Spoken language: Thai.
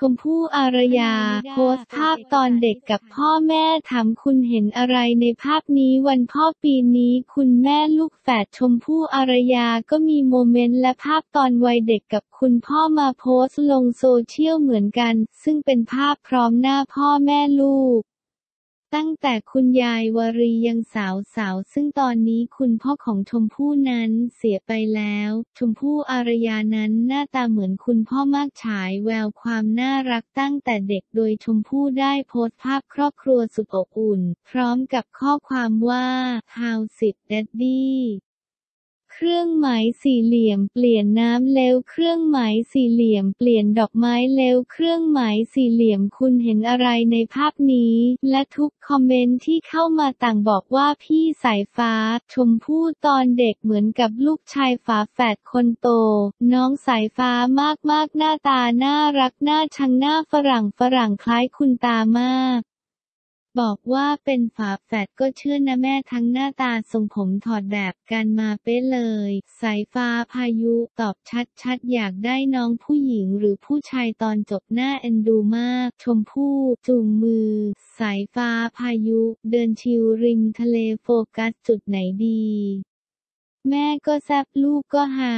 ชมพู่อารยา โพสต์ภาพตอนเด็กกับพ่อแม่ถามคุณเห็นอะไรในภาพนี้วันพ่อปีนี้ คุณแม่ลูกแฝดชมพู่อารยาก็มีโมเมนต์และภาพตอนวัยเด็กกับคุณพ่อมาโพสต์ลงโซเชียลเหมือนกัน ซึ่งเป็นภาพพร้อมหน้าพ่อแม่ลูก ตั้งแต่คุณยายวรียังสาวสาว ซึ่งตอนนี้คุณพ่อของชมพู่นั้นเสียไปแล้ว ชมพู่อารยานั้นหน้าตาเหมือนคุณพ่อมากฉายแววความน่ารักตั้งแต่เด็กโดยชมพู่ได้โพสต์ภาพครอบครัวสุดอบอุ่น พร้อมกับข้อความว่า How's it daddy เครื่องหมายสี่เหลี่ยมเปลี่ยนน้ำเร็วเครื่องหมายสี่เหลี่ยมเปลี่ยนดอกไม้เร็วเครื่องหมายสี่เหลี่ยมคุณเห็นอะไรในภาพนี้ และทุกคอมเมนต์ที่เข้ามาต่างบอกว่าพี่สายฟ้า ชมพู่ตอนเด็กเหมือนกับลูกชายฝาแฝดคนโต น้องสายฟ้ามากมากๆหน้าตาน่ารักน่าชังหน้าฝรั่งฝรั่งคล้ายคุณตามาก บอกว่าเป็นฝาแฝดก็เชื่อนะแม่ทั้งหน้าตาทรงผมถอดแบบกันมาเป๊ะเลย สายฟ้าพายุตอบชัดๆ อยากได้น้องผู้หญิงหรือผู้ชายตอนจบหน้าเอ็นดูมาก ชมพู่จูงมือ สายฟ้าพายุ เดินชิวริมทะเลโฟกัสจุดไหนดี แม่ก็แซบลูกก็ฮา